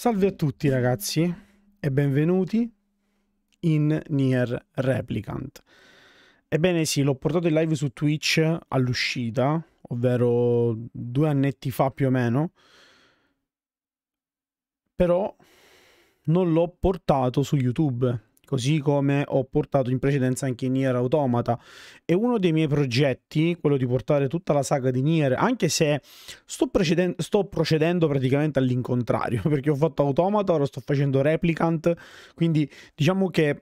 Salve a tutti ragazzi e benvenuti in Nier Replicant. Ebbene sì, l'ho portato in live su Twitch all'uscita, ovvero due annetti fa più o meno, però non l'ho portato su YouTube così come ho portato in precedenza anche Nier Automata. E uno dei miei progetti, quello di portare tutta la saga di Nier, anche se sto, sto procedendo praticamente all'incontrario, perché ho fatto Automata, ora sto facendo Replicant, quindi diciamo che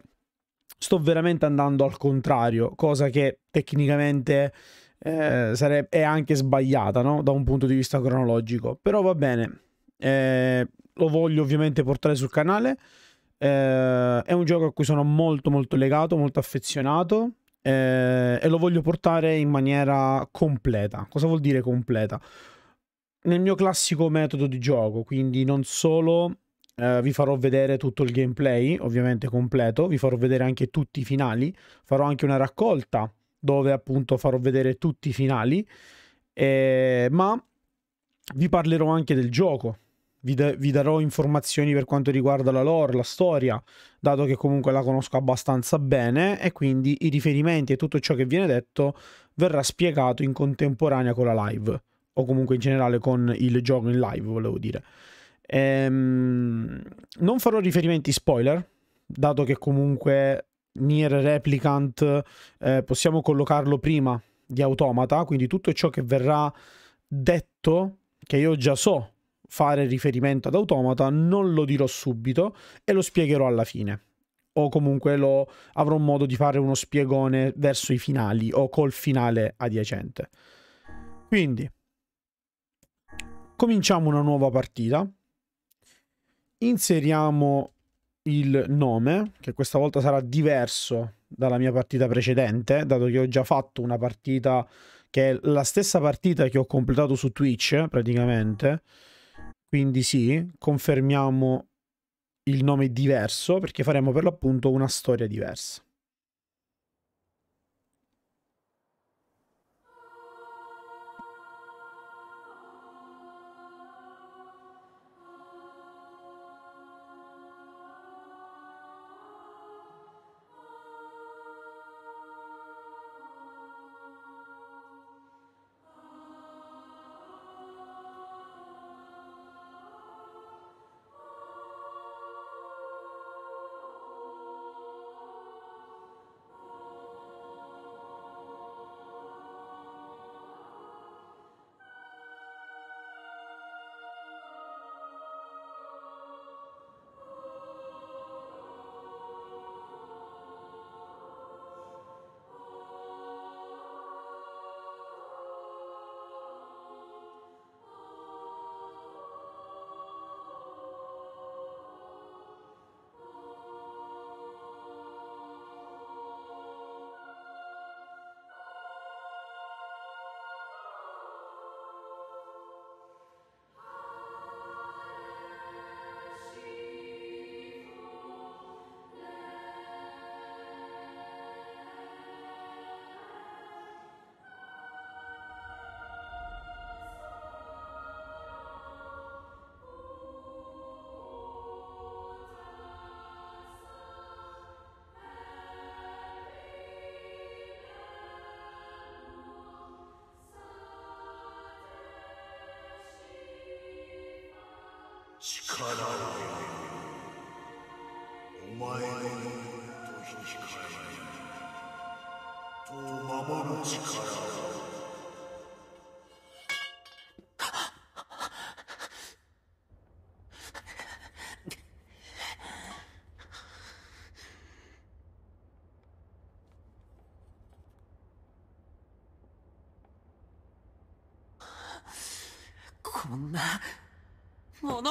sto veramente andando al contrario, cosa che tecnicamente eh, sarebbe, è anche sbagliata no? da un punto di vista cronologico. Però va bene, eh, lo voglio ovviamente portare sul canale. Eh, è un gioco a cui sono molto molto legato, molto affezionato eh, e lo voglio portare in maniera completa. Cosa vuol dire completa? Nel mio classico metodo di gioco, quindi non solo eh, vi farò vedere tutto il gameplay, ovviamente completo, vi farò vedere anche tutti i finali, farò anche una raccolta dove appunto farò vedere tutti i finali, eh, ma vi parlerò anche del gioco, vi, da- vi, darò informazioni per quanto riguarda la lore, la storia, dato che comunque la conosco abbastanza bene e quindi i riferimenti e tutto ciò che viene detto verrà spiegato in contemporanea con la live o comunque in generale con il gioco in live, volevo dire. Ehm, non farò riferimenti spoiler, dato che comunque Nier Replicant eh, possiamo collocarlo prima di Automata, quindi tutto ciò che verrà detto, che io già so fare riferimento ad Automata, non lo dirò subito e lo spiegherò alla fine. O comunque lo, avrò modo di fare uno spiegone verso i finali o col finale adiacente. Quindi, cominciamo una nuova partita. Inseriamo il nome, che questa volta sarà diverso dalla mia partita precedente, dato che ho già fatto una partita che è la stessa partita che ho completato su Twitch, praticamente quindi sì, confermiamo il nome diverso perché faremo per l'appunto una storia diversa. 力をお前のと引き換えと守る力をこんな。もの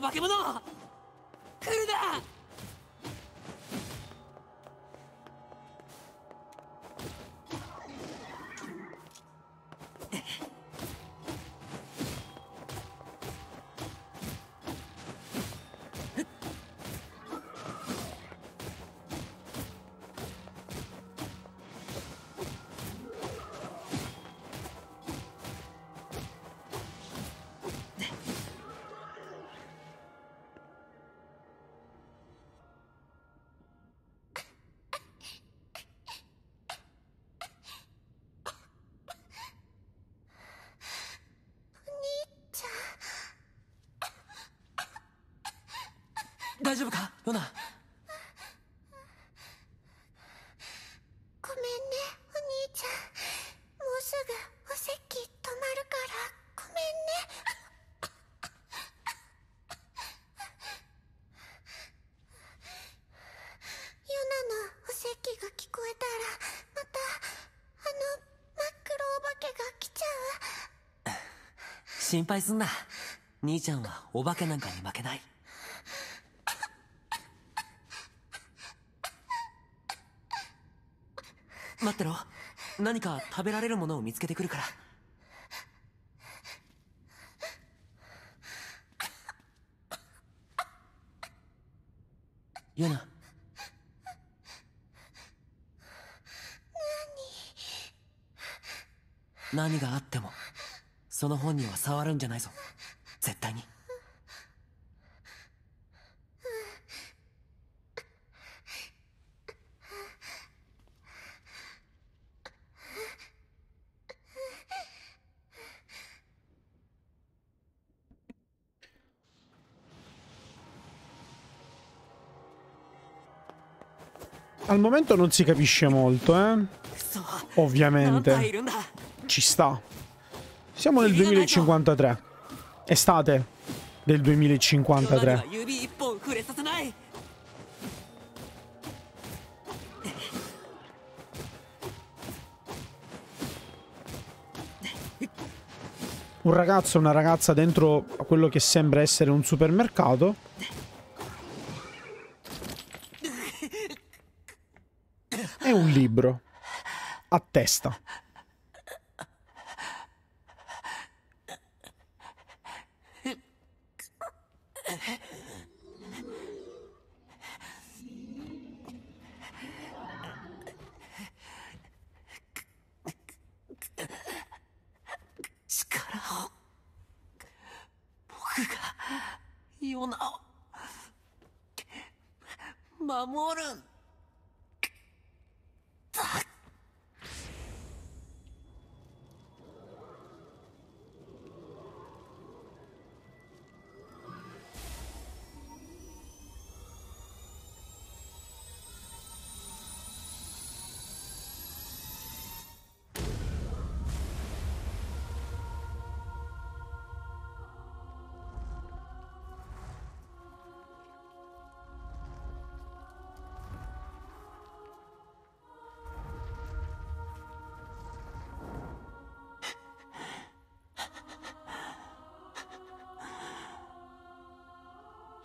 な化け物大丈夫か？ヨナ。ごめんねお兄ちゃん。もうすぐお席止まるから。ごめんね。ヨナのお席が聞こえたらまたあの真っ黒お化けが来ちゃう。心配すんな。兄ちゃんはお化けなんかに負けない待ってろ。何か食べられるものを見つけてくるから。ヨナ。何があってもその本には触るんじゃないぞ。Al momento non si capisce molto, eh. Ovviamente. Ci sta. Siamo nel 2053. Estate del 2053. Un ragazzo e una ragazza dentro quello che sembra essere un supermercato libro. A testa. “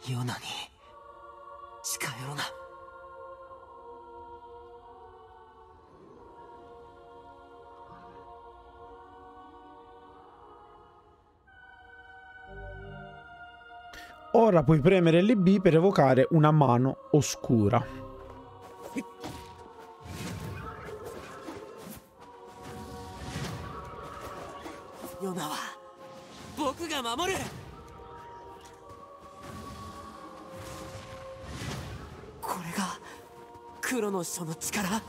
ヨナに近寄ろな「Ora puoi premere LB per evocare una mano oscura. その力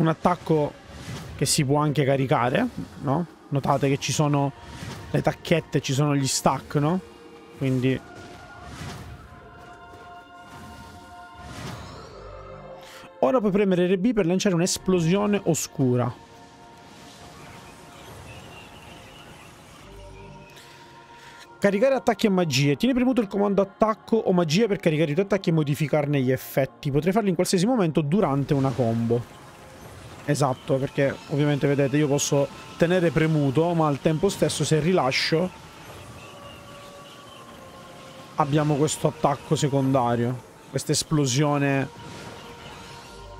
Un attacco che si può anche caricare, no? Notate che ci sono le tacchette, ci sono gli stack, no? Quindi... Ora puoi premere RB per lanciare un'esplosione oscura. Caricare attacchi e magie. Tieni premuto il comando attacco o magia per caricare i tuoi attacchi e modificarne gli effetti. Potrai farlo in qualsiasi momento durante una combo. Esatto, perché ovviamente vedete io posso tenere premuto, ma al tempo stesso se rilascio abbiamo questo attacco secondario. Questa esplosione...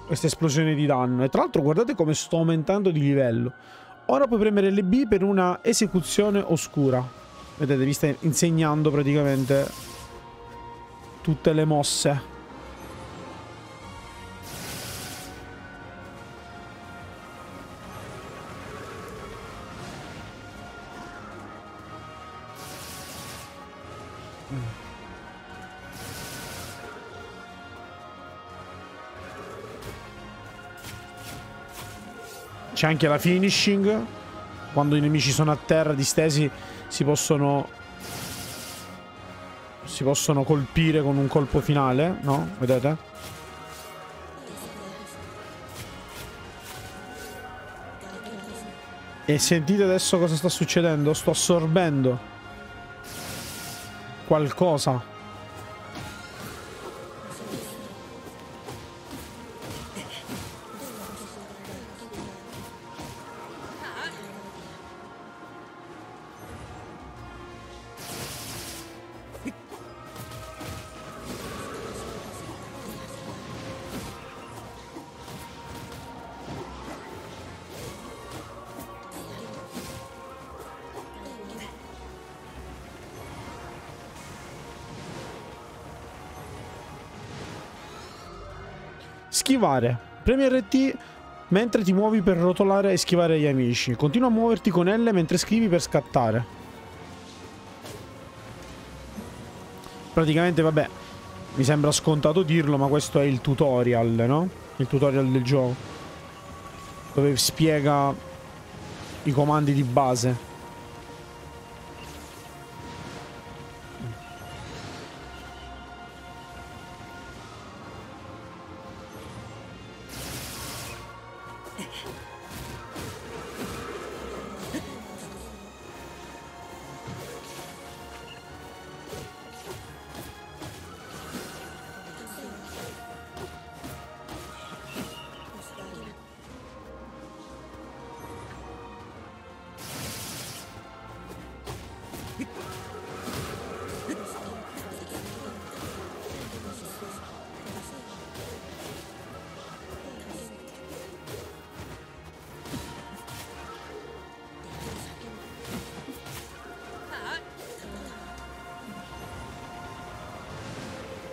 Questa esplosione di danno. E tra l'altro guardate come sto aumentando di livello. Ora puoi premere LB per una esecuzione oscura. Vedete, vi sta insegnando praticamente tutte le mosse. C'è anche la finishing. Quando i nemici sono a terra distesi si possono si possono colpire con un colpo finale, no? Vedete? E sentite adesso cosa sta succedendo? Sto assorbendo qualcosa Schivare. Premi RT mentre ti muovi per rotolare e schivare gli amici. Continua a muoverti con L mentre scrivi per scattare. Praticamente, vabbè, mi sembra scontato dirlo, ma questo è il tutorial, no? Il tutorial del gioco. Dove spiega i comandi di base.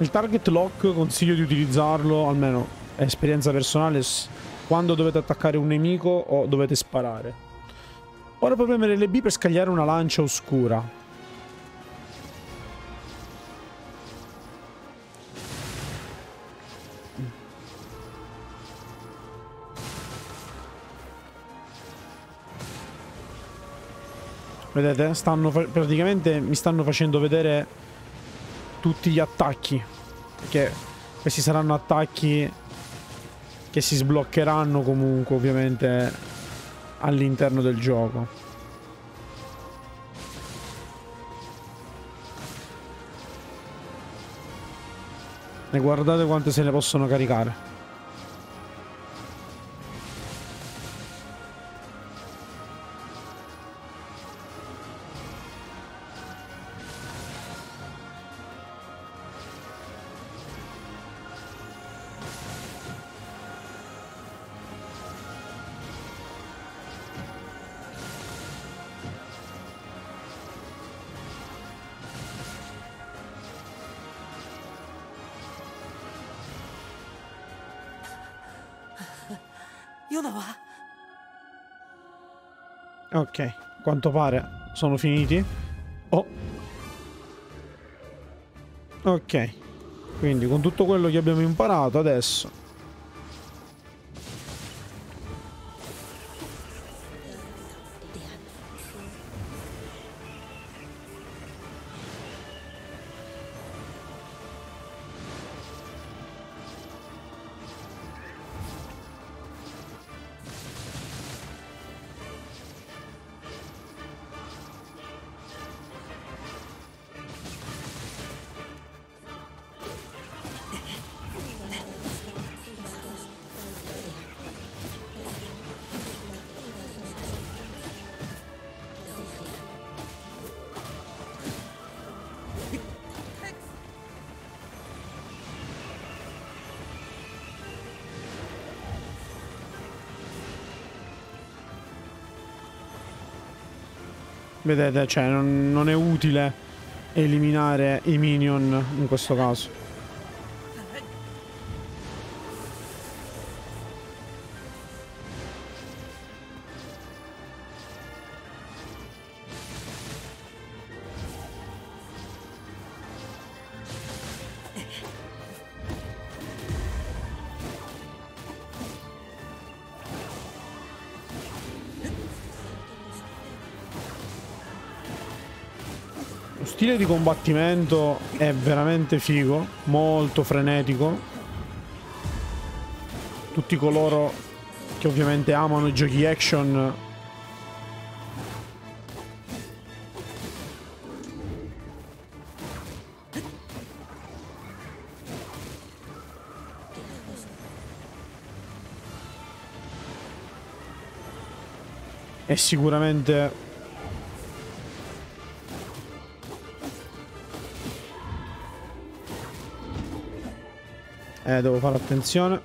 Il target lock consiglio di utilizzarlo, almeno è esperienza personale, quando dovete attaccare un nemico o dovete sparare. Ora puoi premere LB per scagliare una lancia oscura. Vedete? Stanno praticamente mi stanno facendo vedere tutti gli attacchi. Perché questi saranno attacchi che si sbloccheranno comunque ovviamente all'interno del gioco. E guardate quante se ne possono caricare. Quanto pare sono finiti. Oh. Ok. Quindi con tutto quello che abbiamo imparato adesso Vedete, cioè non, non è utile eliminare i minion in questo caso. Stile di combattimento è veramente figo, molto frenetico. Tutti coloro che ovviamente amano i giochi action è sicuramente Eh, devo fare attenzione.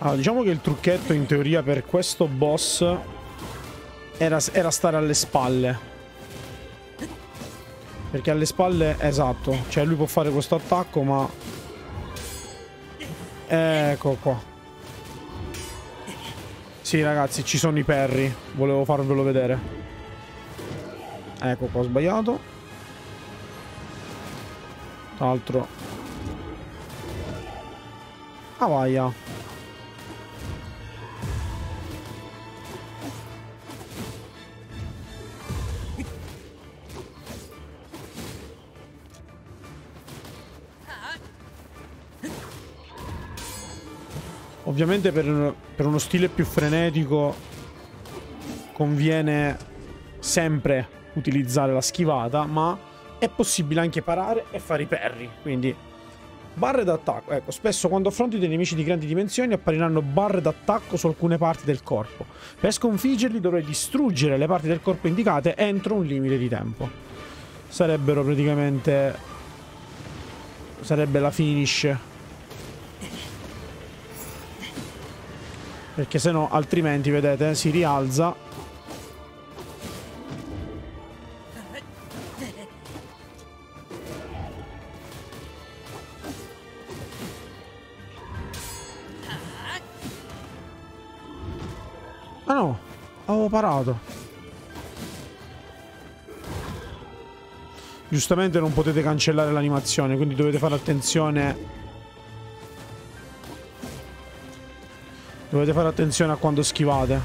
Allora, diciamo che il trucchetto in teoria per questo boss era, era stare alle spalle. Perché alle spalle, esatto, cioè lui può fare questo attacco ma... Ecco qua. Sì ragazzi, ci sono i perri, volevo farvelo vedere. Ecco qua, ho sbagliato. Tra l'altro... Ah, vaia. Ovviamente per, per uno stile più frenetico conviene sempre utilizzare la schivata, ma è possibile anche parare e fare i perri, quindi barre d'attacco. Ecco, spesso quando affronti dei nemici di grandi dimensioni appariranno barre d'attacco su alcune parti del corpo. Per sconfiggerli dovrai distruggere le parti del corpo indicate entro un limite di tempo. Sarebbero praticamente... sarebbe la finish Perché se no, altrimenti, vedete, si rialza. Ah no, avevo parato. Giustamente non potete cancellare l'animazione, quindi dovete fare attenzione Dovete fare attenzione a quando schivate.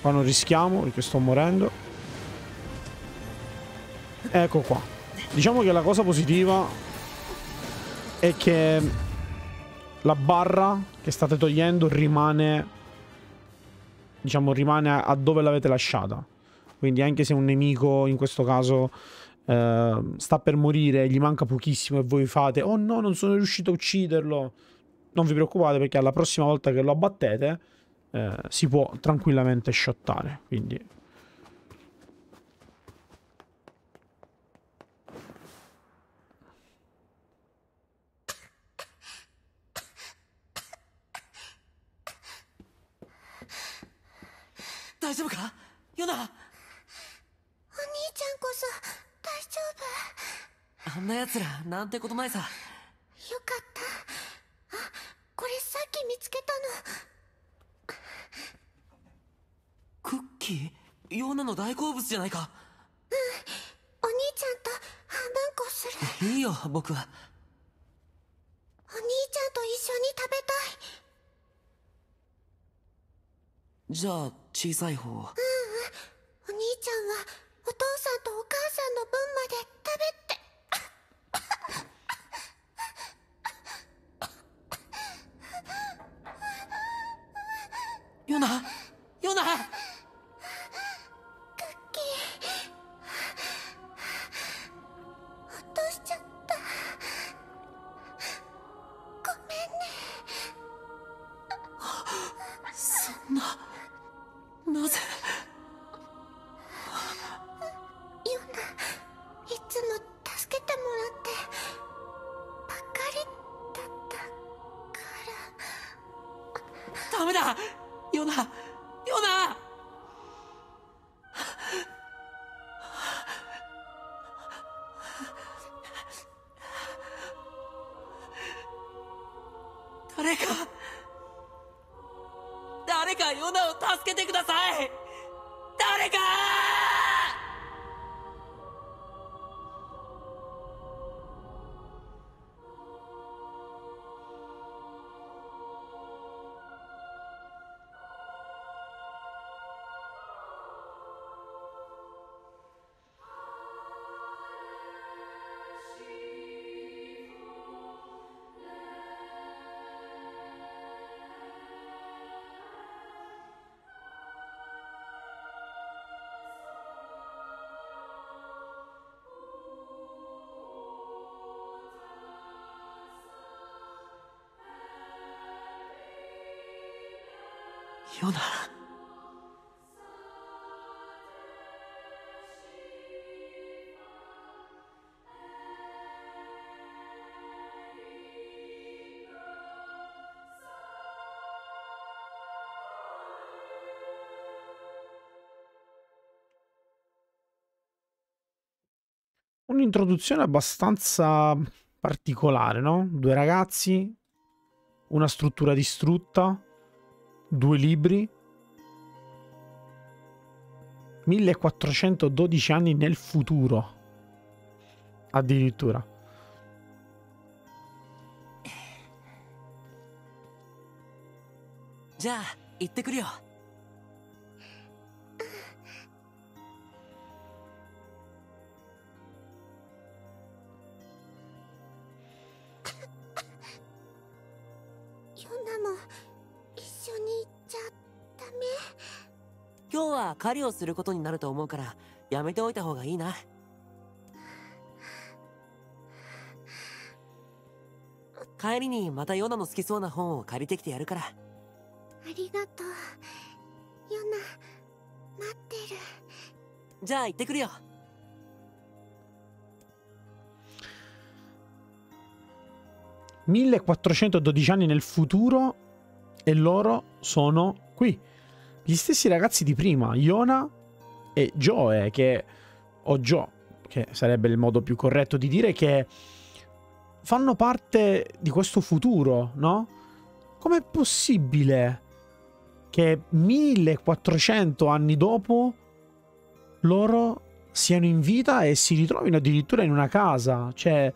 Qua non rischiamo perché sto morendo. Ecco qua. Diciamo che la cosa positiva è che la barra che state togliendo rimane diciamo rimane a dove l'avete lasciata. Quindi anche se un nemico in questo caso eh, sta per morire, gli manca pochissimo e voi fate "Oh no, non sono riuscito a ucciderlo" non vi preoccupate perché alla prossima volta che lo abbattete eh, si può tranquillamente shottare. Quindi... Daijoubu ヨナお兄ちゃんこそ大丈夫あんな奴らなんてことないさよかった これさっき見つけたの。クッキー？ヨーナの大好物じゃないか。うん。お兄ちゃんと半分こする。いいよ僕は。お兄ちゃんと一緒に食べたい。じゃあ小さい方ううん。お兄ちゃんはお父さんヨナ Un'introduzione abbastanza particolare, no? Due ragazzi, una struttura distrutta, due libri, 1412 anni nel futuro, addirittura. Già, itte curio. 今日は狩りをすることになると思うからやめておいた方がいいな。帰りにまたヨナの好きそうな本を借りてきてやるから。ありがとう。ヨナ待ってる。じゃあ行ってくるよ。1412 anni nel futuro e loro sono qui. Gli stessi ragazzi di prima, Iona e Joe, che o Joe, che sarebbe il modo più corretto di dire che fanno parte di questo futuro, no? Com'è possibile che 1400 anni dopo loro siano in vita e si ritrovino addirittura in una casa, cioè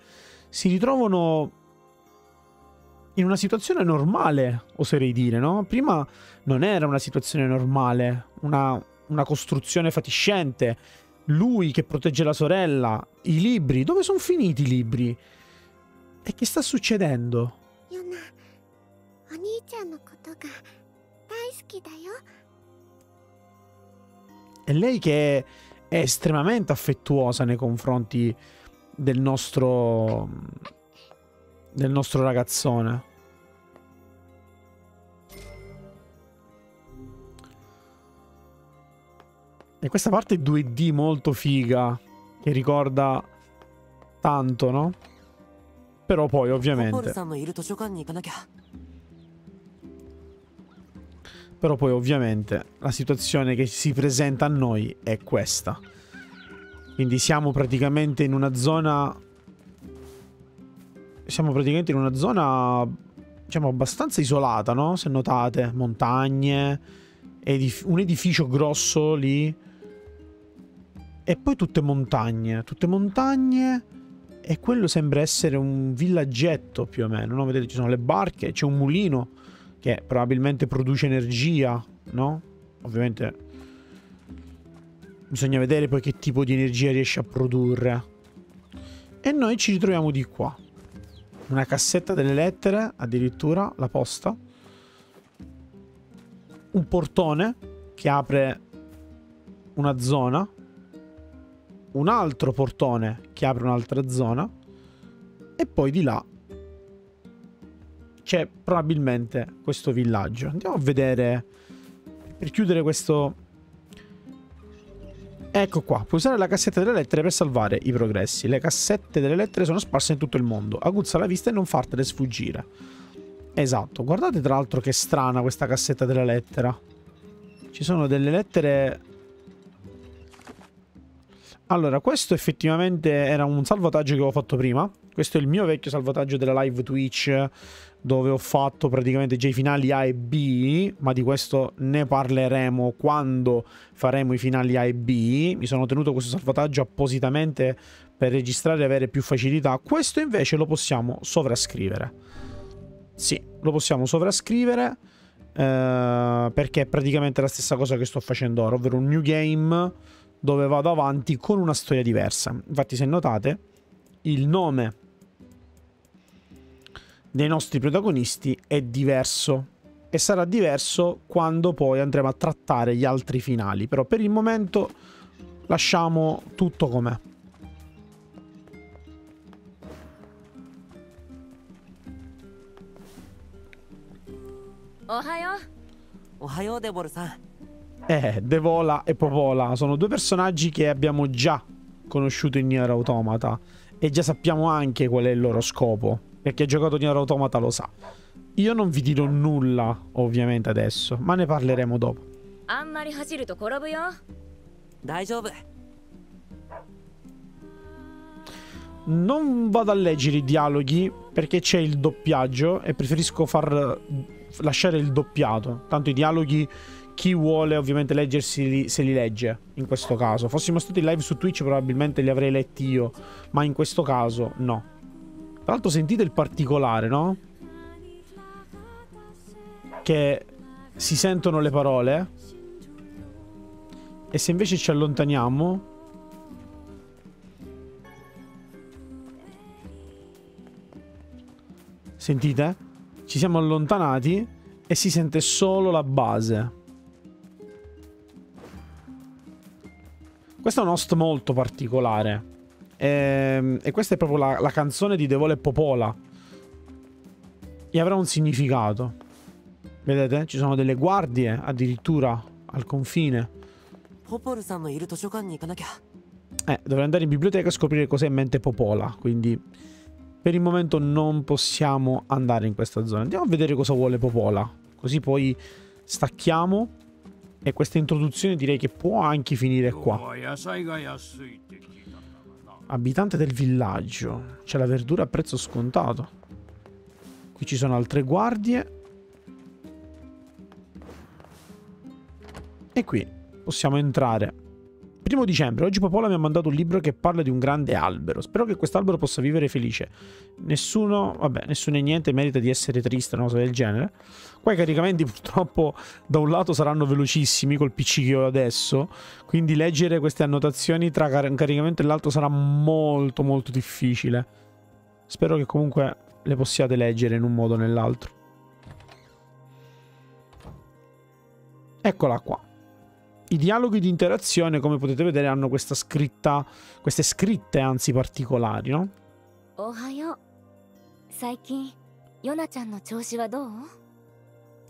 si ritrovano in una situazione normale, oserei dire, no? Prima non era una situazione normale, una, una costruzione fatiscente. Lui che protegge la sorella, i libri, dove sono finiti i libri? E che sta succedendo? Yona, e lei che è estremamente affettuosa nei confronti del nostro del nostro ragazzone. E questa parte 2D molto figa, che ricorda tanto, no? Però poi, ovviamente... Però poi, ovviamente, la situazione che si presenta a noi è questa. Quindi siamo praticamente in una zona... Siamo praticamente in una zona, diciamo, abbastanza isolata, no? Se notate, montagne, edif un edificio grosso lì e poi tutte montagne, tutte montagne... E quello sembra essere un villaggetto più o meno, no? Vedete, ci sono le barche, c'è un mulino che probabilmente produce energia, no? Ovviamente bisogna vedere poi che tipo di energia riesce a produrre. E noi ci ritroviamo di qua. Una cassetta delle lettere, addirittura la posta. Un portone che apre una zona. Un altro portone che apre un'altra zona. E poi di là c'è probabilmente questo villaggio. Andiamo a vedere per chiudere questo Ecco qua, puoi usare la cassetta delle lettere per salvare i progressi. Le cassette delle lettere sono sparse in tutto il mondo. Aguzza la vista e non fartele sfuggire. Esatto, guardate tra l'altro che strana questa cassetta della lettera. Ci sono delle lettere... Allora, questo effettivamente era un salvataggio che avevo fatto prima. Questo è il mio vecchio salvataggio della live Twitch dove ho fatto praticamente già i finali A e B, ma di questo ne parleremo quando faremo i finali A e B. Mi sono tenuto questo salvataggio appositamente per registrare e avere più facilità. Questo invece lo possiamo sovrascrivere. Sì, lo possiamo sovrascrivere eh, perché è praticamente la stessa cosa che sto facendo ora, ovvero un new game dove vado avanti con una storia diversa. Infatti se notate il nome dei nostri protagonisti è diverso e sarà diverso quando poi andremo a trattare gli altri finali. Però per il momento lasciamo tutto com'è. Ohayo, Debol-san. Eh, Devola e Popola sono due personaggi che abbiamo già conosciuto in Nier Automata e già sappiamo anche qual è il loro scopo. E chi ha giocato Nier Automata lo sa. Io non vi dirò nulla, ovviamente, adesso, ma ne parleremo dopo. あんまり走ると転ぶよ大丈夫。 Non vado a leggere i dialoghi perché c'è il doppiaggio e preferisco far lasciare il doppiato. Tanto i dialoghi chi vuole ovviamente leggersi se li legge in questo caso. Fossimo stati live su Twitch probabilmente li avrei letti io, ma in questo caso no. Tra l'altro sentite il particolare, no? Che si sentono le parole e se invece ci allontaniamo Sentite? Ci siamo allontanati e si sente solo la base. Questo è un host molto particolare. E, e questa è proprio la, la canzone di Devole Popola. E avrà un significato. Vedete? Ci sono delle guardie addirittura al confine. Eh, dovrei andare in biblioteca a scoprire cos'è in mente Popola, quindi per il momento non possiamo andare in questa zona. Andiamo a vedere cosa vuole Popola, così poi stacchiamo e questa introduzione direi che può anche finire qua. Abitante del villaggio. C'è la verdura a prezzo scontato. Qui ci sono altre guardie. E qui possiamo entrare. Primo dicembre, oggi Popola mi ha mandato un libro che parla di un grande albero. Spero che quest'albero possa vivere felice. Nessuno, vabbè, nessuno e niente merita di essere triste, una cosa del genere. Qua i caricamenti purtroppo da un lato saranno velocissimi col PC che ho adesso, quindi leggere queste annotazioni tra un caricamento e l'altro sarà molto molto difficile. Spero che comunque le possiate leggere in un modo o nell'altro. Eccola qua. I dialoghi di interazione, come potete vedere, hanno questa scritta, queste scritte anzi particolari, no? おはよう最近ヨナちゃんの調子はどう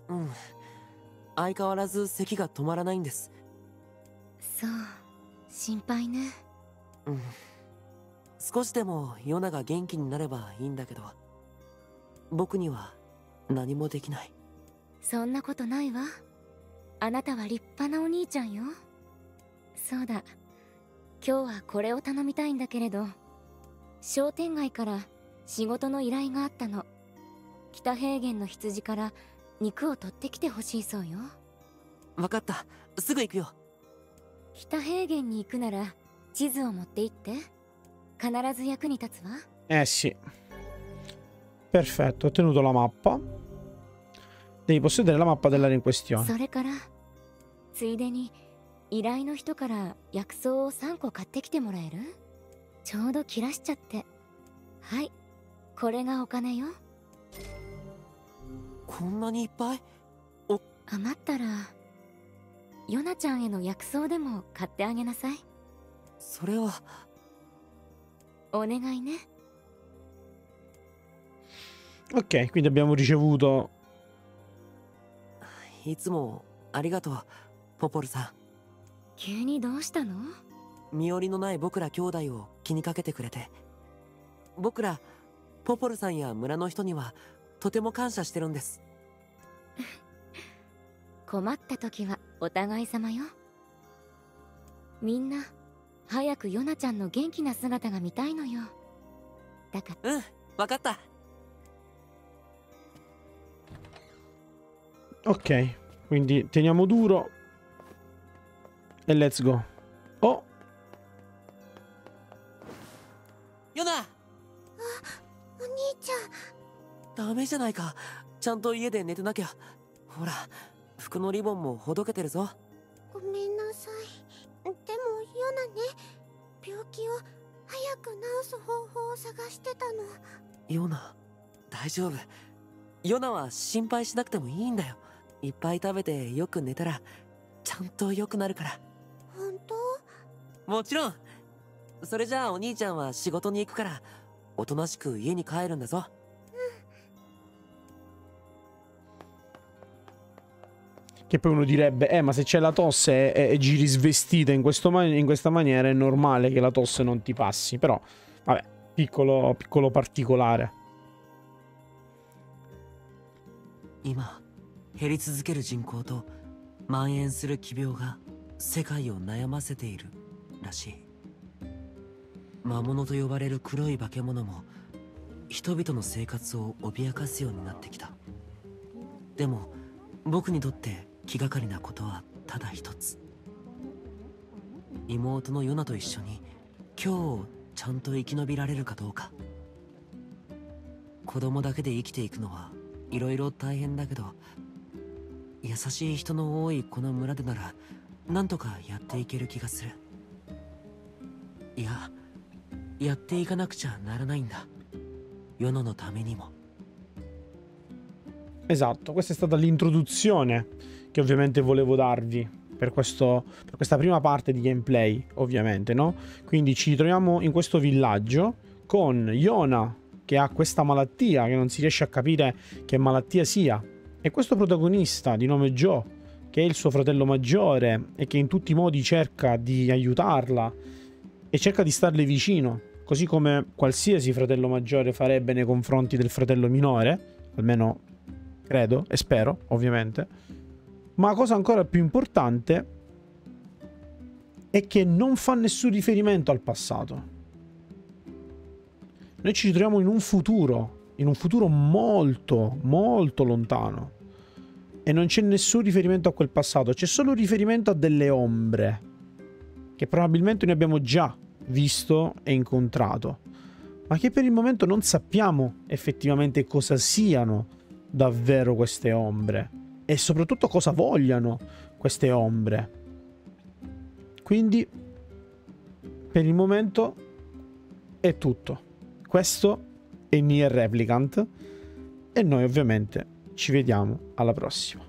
うん。相変わらず咳が止まらないんです。そう心配ねうん。少しでもヨナが元気になればいいんだけど。僕には何もできない。そんなことないわあなたは立派なお兄ちゃんよそうだ今日はこれを頼みたいんだけれど商店街から仕事の依頼があったの北平原の羊から肉を取ってきてほしいそうよわかった。すぐ行くよ。北平原に行くなら地図を持って行って必ず役に立つわ Eh sì. Perfetto, ho ottenuto la mappa. Devi possedere la mappa dell'area in questione. それからついでに依頼の人から薬草を3個買ってきてもらえるちょうど切らしちゃってはいこれがお金よこんなにいっぱい余ったらヨナちゃんへの薬草でも買ってあげなさいそれは。お願いね Ok, quindi abbiamo ricevuto いつもありがとう、ポポルさん。急にどうしたの？身寄りのない僕ら兄弟を気にかけてくれて。僕らポポルさんや村の人にはとても感謝してるんです。困った時はお互い様よ。みんな早くヨナちゃんの元気な姿が見たいのよ。だから。うん分かった Ok, quindi teniamo duro. E let's go. Oh, ヨナお兄ちゃんダメじゃないか.ちゃんと家で寝てなきゃほら服のリボンもほどけてるぞごめんなさいでもヨナね病気を早く治す方法を探してたのヨナ大丈夫ヨナは心配しなくてもいいんだよいっぱい食べてよく寝たらちゃんと良くなるから本当もちろんそれじゃあお兄ちゃんは仕事に行くからおとなしく家に帰るんだぞ che poi uno direbbe, eh, ma se c'è la tosse e, e giri svestita in, questo ma- in questa maniera è normale che la tosse non ti passi. Però, vabbè, piccolo, piccolo particolare. 今 減り続ける人口と蔓延する奇病が世界を悩ませているらしい。魔物と呼ばれる黒い化け物も人々の生活を脅かすようになってきた。でも僕にとって気がかりなことはただ一つ。妹のヨナと一緒に今日をちゃんと生き延びられるかどうか。子供だけで生きていくのはいろいろ大変だけど優しい人の多いこの村でならなんとかやっていける気がするいややっていかなくちゃならないんだ世ののためにも Esatto, questa è stata l'introduzione che ovviamente volevo darvi per, questo, per questa prima parte di gameplay, ovviamente, no? Quindi ci troviamo in questo villaggio con Yona che ha questa malattia, che non si riesce a capire che malattia sia, e questo protagonista di nome Joe, che è il suo fratello maggiore e che in tutti i modi cerca di aiutarla e cerca di starle vicino, così come qualsiasi fratello maggiore farebbe nei confronti del fratello minore, almeno credo e spero, ovviamente. Ma cosa ancora più importante è che non fa nessun riferimento al passato. Noi ci troviamo in un futuro, in un futuro molto, molto lontano. E non c'è nessun riferimento a quel passato, c'è solo riferimento a delle ombre. Che probabilmente noi abbiamo già visto e incontrato. Ma che per il momento non sappiamo effettivamente cosa siano davvero queste ombre. E soprattutto cosa vogliano queste ombre. Quindi, per il momento, è tutto. Questo è Nier Replicant e noi ovviamente ci vediamo alla prossima.